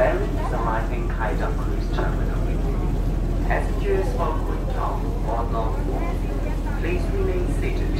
ferry is arriving Kai Tak Cruise Terminal. Passengers for Kwun Tong or North please remain seated.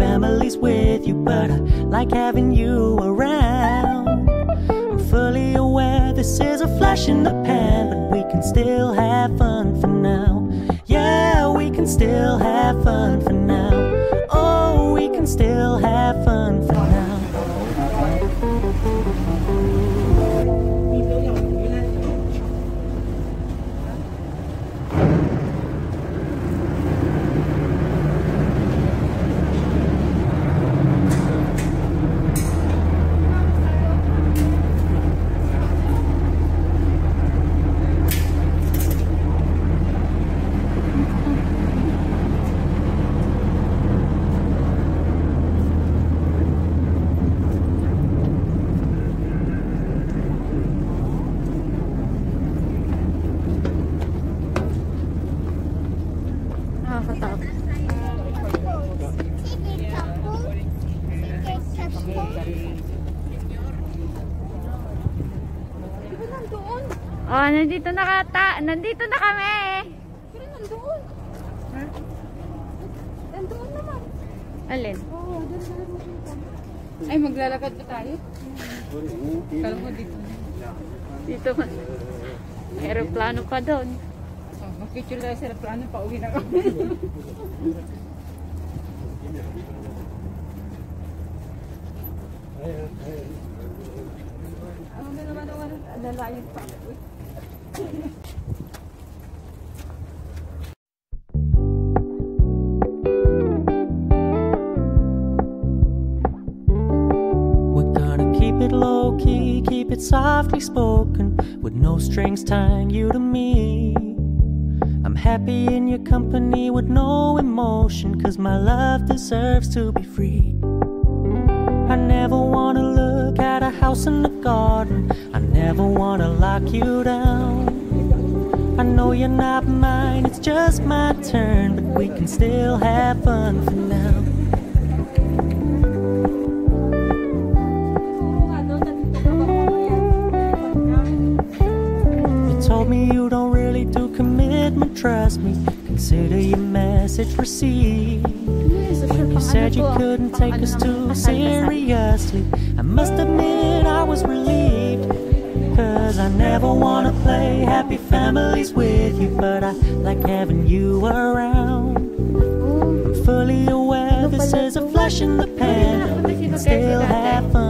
families with you, but I like having you around. I'm fully aware this is a flash in the pan, but we can still have fun for now. Oh, nandito na kata. Nandito na kami. Pero nandoon. Ha? Nandoon naman. Alin? Oo, doon sa makita. Ay, maglalakad pa tayo? Kala mo dito. Dito man. Aeroplano pa doon. Oh, mag-picture tayo sa aeroplano, pauwi na kami. Ano ba naman ang lalayan pa? Softly spoken, with no strings tying you to me. I'm happy in your company with no emotion, cause my love deserves to be free. I never wanna look at a house in the garden, never wanna lock you down. I know you're not mine, it's just my turn, but we can still have fun for now. Ba mamaya? me you don't really do commitment, trust me. Consider your message received. When you said you couldn't take us too seriously, I must admit I was relieved. Cause I never wanna play happy families with you, but I like having you around. I'm fully aware this is a flash in the pan, we can still have fun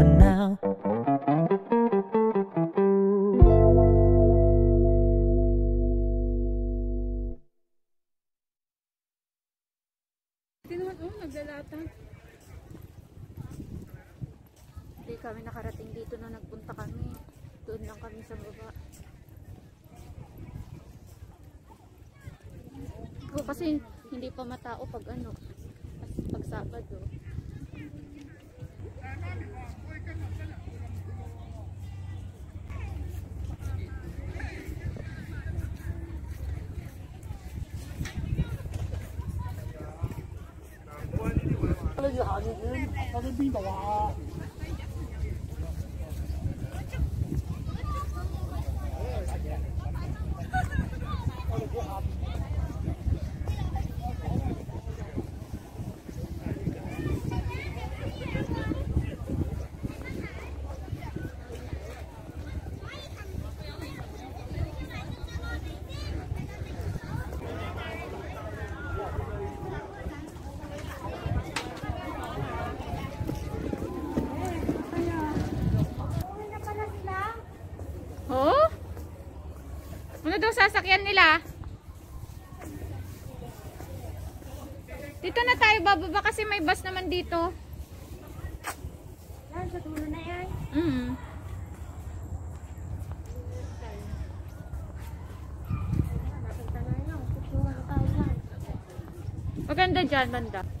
nagpunta kami. Doon lang kami sa baba. O, kasi hindi pa matao pag ano, pag Sabado. Hãy subscribe cho kênh Ghiền Mì Gõ Daw sasakyan nila? Dito na tayo bababa kasi may bus naman dito. Yan, sa dulo na yan. Mm. Yan. Maganda dyan, banda.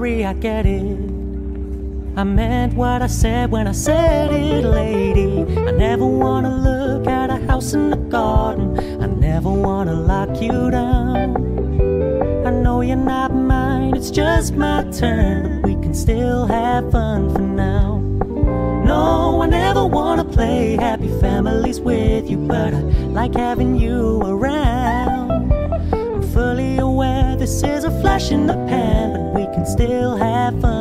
Don't I get it. I meant what I said when I said it, lady. I never wanna look at a house in the garden. I never wanna lock you down. I know you're not mine, it's just my turn. We can still have fun for now. No, I never wanna play happy families with you, but I like having you around. I'm fully aware this is a flash in the pan, can still have fun